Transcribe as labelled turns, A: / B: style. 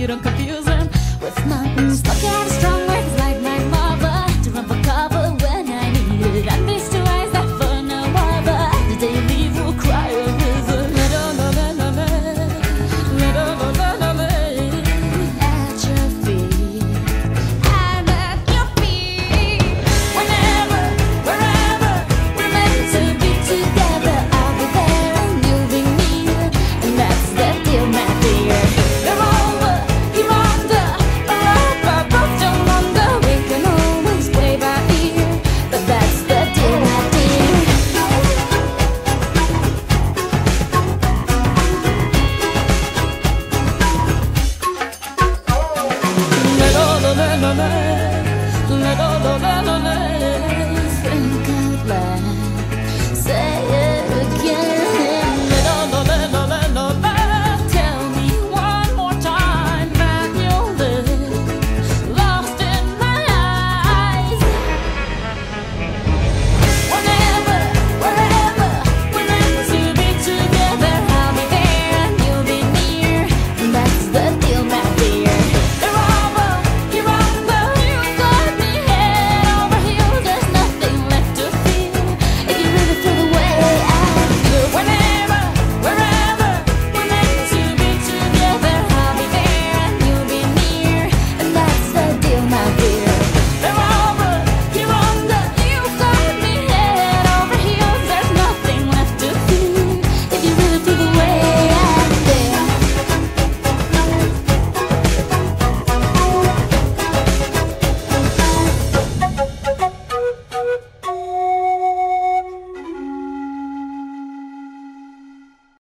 A: you don't compare.